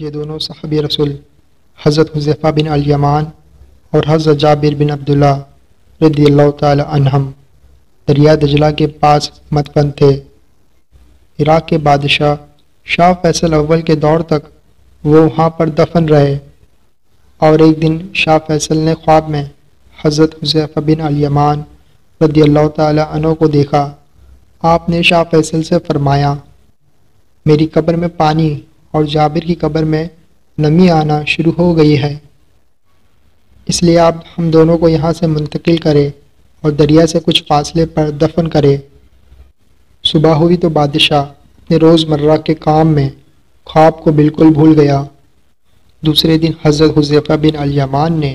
ये दोनों साहबी रसूल हज़रत हुज़ैफ़ा बिन अल यमान और हज़रत जाबिर बिन अब्दुल्ला रदी अल्लाह ताला अन्हम दरिया दजला के पास मतबंद थे इराक़ के बादशाह शाह फैसल अव्वल के दौर तक वो वहाँ पर दफन रहे और एक दिन शाह फैसल ने ख्वाब में हज़रत हुज़ैफ़ा बिन अल यमान रदी अल्लाह अन्हो को देखा। आपने शाह फैसल से फरमाया, मेरी कब्र में पानी और जाबिर की कब्र में नमी आना शुरू हो गई है। इसलिए आप हम दोनों को यहाँ से मुंतकिल करें और दरिया से कुछ फासले पर दफन करें। सुबह हुई तो बादशाह अपने रोज़मर्रा के काम में ख्वाब को बिल्कुल भूल गया। दूसरे दिन हज़रत हुज़ैफ़ा बिन अल यमान ने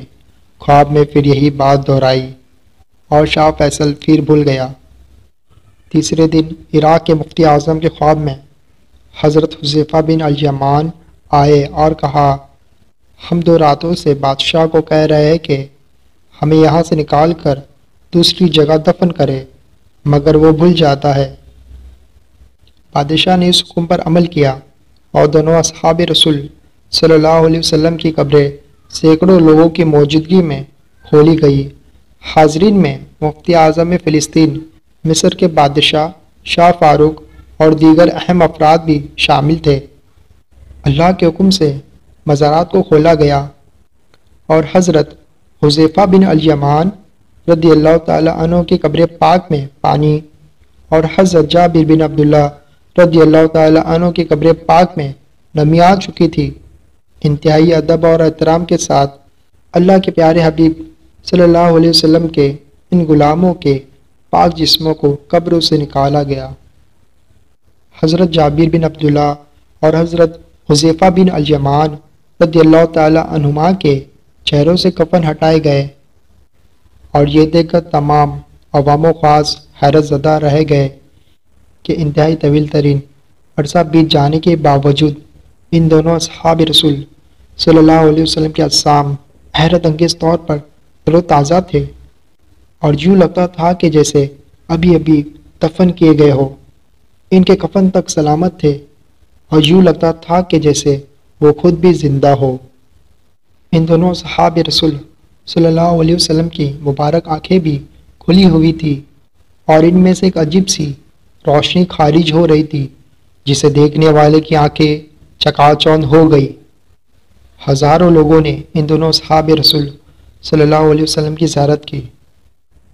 ख्वाब में फिर यही बात दोहराई। और शाह फैसल फिर भूल गया। तीसरे दिन इराक़ के मुफ्ती आज़म के ख्वाब में हज़रत हुज़ैफ़ा बिन अल यमान आए और कहा, हम दो रातों से बादशाह को कह रहे हैं कि हमें यहाँ से निकाल कर दूसरी जगह दफन करे, मगर वो भूल जाता है। बादशाह ने इस हुक्म पर अमल किया और दोनों असहाब रसूल अलैहि वसल्लम की कब्रें सैकड़ों लोगों की मौजूदगी में खोली गई। हाजरीन में मुफ्ती आज़म फ़िलिस्तीन, मिस्र के बादशाह शाह फारूक और दीगर अहम अफराद भी शामिल थे। अल्लाह के हुक्म से मज़ारात को खोला गया और हज़रत हुज़ैफ़ा बिन अल यमान रदी अल्लाह तहों की कब्र पाक में पानी और हज़रत जाबिर बिन अब्दुल्ला रदी अल्लाह तहों की कब्र पाक में नमी आ चुकी थी। इंतहाई अदब और एहतराम के साथ अल्लाह के प्यारे हबीब सल्लल्लाहु अलैहि वसल्लम के, इन गुलामों के पाक जिस्मों को कब्रों से निकाला गया। हज़रत जाबिर बिन अब्दुल्ला और हज़रत हुज़ैफ़ा बिन अल यमान रदी अल्लाह के चेहरों से कफन हटाए गए और ये देखकर तमाम अवाम ख़ास हैरत ज़दा रह गए कि इंतहाई तवील तरीन अरसा बीत जाने के बावजूद इन दोनों असहाब रसूल सल्लल्लाहु अलैहि वसल्लम के असाम हैरत अंगेज़ तौर पर तरो ताज़ा थे और यूँ लगता था कि जैसे अभी अभी दफन किए गए हो। इनके कफन तक सलामत थे और यूँ लगता था कि जैसे वो खुद भी ज़िंदा हो। इन दोनों सहाब रसुल सल्लल्लाहु अलैहि वसल्लम की मुबारक आँखें भी खुली हुई थी और इनमें से एक अजीब सी रोशनी खारिज हो रही थी, जिसे देखने वाले की आँखें चकाचौंध हो गई। हज़ारों लोगों ने इन दोनों सहाब रसुल सल्लल्लाहु अलैहि वसल्लम की ज़्यारत की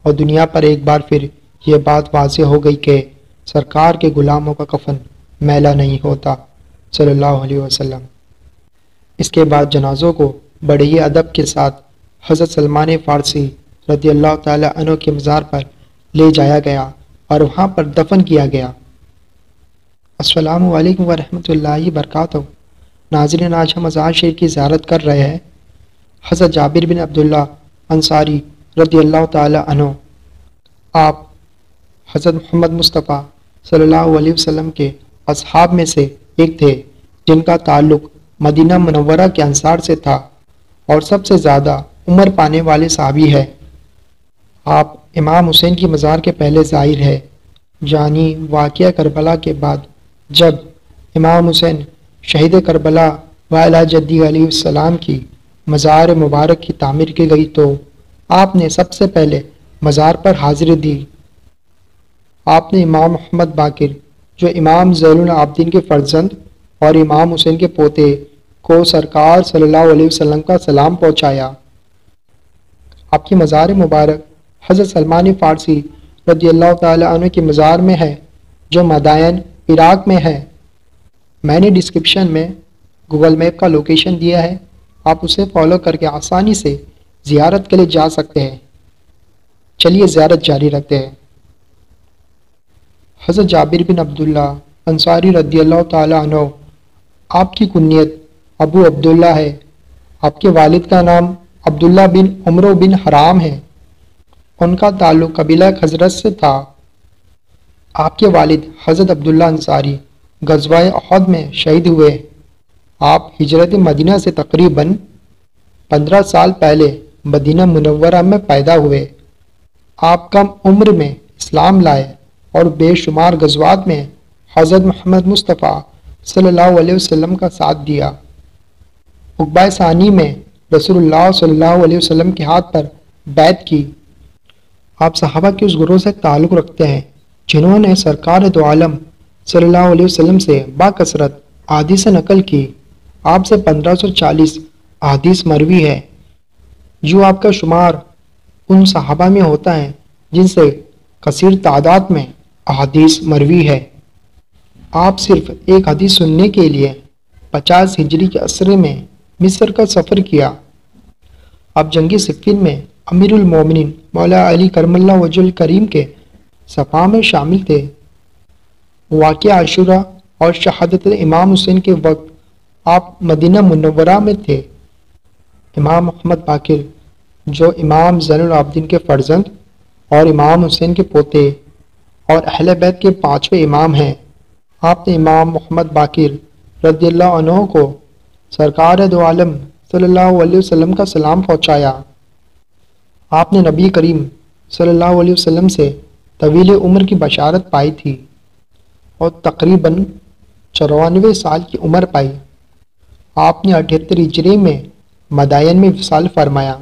और दुनिया पर एक बार फिर यह बात वाज हो गई कि सरकार के गुलामों का कफन मैला नहीं होता, सल्लल्लाहु अलैहि वसल्लम। इसके बाद जनाजों को बड़े ही अदब के साथ हज़रत सलमान फ़ारसी रदी अल्लाह तु के मज़ार पर ले जाया गया और वहाँ पर दफन किया गया। असलकम वरहमल बरकत नाजरन, आज हम मज़ार शरीफ की ज्यारत कर रहे हैं। हज़रत जाबिर बिन अब्दुल्ला अंसारी रदी अल्लाह तु आप हज़रत मोहम्मद मुस्तफ़ा सल्लल्लाहु अलैहि वसल्लम के असहाब में से एक थे, जिनका ताल्लुक मदीना मनवरा के अंसार से था और सबसे ज़्यादा उम्र पाने वाले साहबी है। आप इमाम हुसैन की मज़ार के पहले ज़ाहिर है, जानी वाक़ करबला के बाद जब इमाम हुसैन शहीद करबला वाला जद्दी सलाम की मज़ार मुबारक की तामीर की गई तो आपने सबसे पहले मज़ार पर हाजिरी दी। आपने इमाम मोहम्मद बाकिर, जो इमाम जैन के फर्जंद और इमाम हुसैन के पोते, को सरकार सल्लल्लाहु अलैहि वसल्लम का सलाम पहुँचाया। आपकी मज़ार मुबारक हज़रत सलमान फ़ारसी रदी अल्लाह तु के मज़ार में है, जो मदायन इराक़ में है। मैंने डिस्क्रिप्शन में गूगल मैप का लोकेशन दिया है। आप उसे फॉलो करके आसानी से ज़ियारत के लिए जा सकते हैं। चलिए ज़्यारत जारी रखते हैं। हज़रत जाबिर बिन अब्दुल्ला अंसारी रदी अल्लाह तु आपकी कुन्नीत अबू अब्दुल्ला है। आपके वालिद का नाम अब्दुल्ला बिन उमर बिन हराम है। उनका ताल्लुक कबीला हज़रत से था। आपके वालिद हज़रत अब्दुल्ला अंसारी गजवाए अहद में शहीद हुए। आप हिजरत मदीना से तकरीबन पंद्रह साल पहले मदीना मुनवरा में पैदा हुए। आप कम उम्र में इस्लाम लाए और बेशुमार गजवात में हज़रत मोहम्मद मुस्तफ़ा सल्लल्लाहु अलैहि वसल्लम का साथ दिया। उकबा सानी में रसूलुल्लाह सल्लल्लाहु अलैहि वसल्लम के हाथ पर बैत की। आप सहाबा के उस गुरोह से ताल्लुक़ रखते हैं, जिन्होंने सरकार दो आलम सल्लल्लाहु अलैहि वसल्लम से बाकसरत आदिस नकल की। आपसे 1540 आदिस मरवी है। जो आपका शुमार उन सहाबा में होता है, जिनसे कसीर तादाद में अदीस मरवी है। आप सिर्फ़ एक हदीस सुनने के लिए पचास हिजरी के असरे में मिस्र का सफ़र किया। आप जंगी सिफिन में अमीरुल मोमिनीन मौला अली करमल्ला वजुल करीम के सफ़ा में शामिल थे। वाक़ आशुरा और शहादत इमाम हुसैन के वक्त आप मदीना मुनवरा में थे। इमाम मोहम्मद बाकिर, जो इमाम जैनुलआबदीन के फर्जंद और इमाम हुसैन के पोते और अहल बैत के पाँचवें इमाम हैं। आपने इमाम मोहम्मद बाकिर रद्दल्ला को सरकार दो अलैहि वसल्लम का सलाम पहुँचाया। आपने नबी करीम अलैहि वसल्लम से तवील उम्र की बशारत पाई थी और तकरीबन चौरानवे साल की उम्र पाई। आपने अठहत्तर हिजरी में मदायन में विशाल फरमाया।